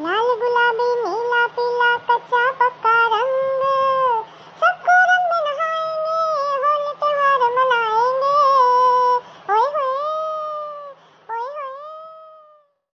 నాలుగు